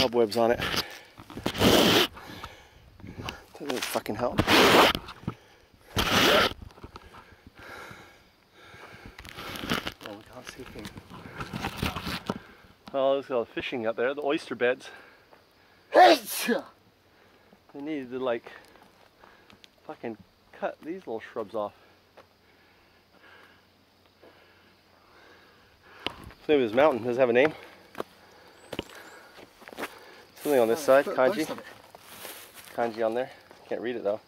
cobwebs on it. Doesn't fucking help. Oh, we can't see things. Oh, there's all the fishing up there, the oyster beds. They needed to like fucking cut these little shrubs off. So maybe this mountain does have a name. Something on this side, kanji. Kanji on there. Can't read it though.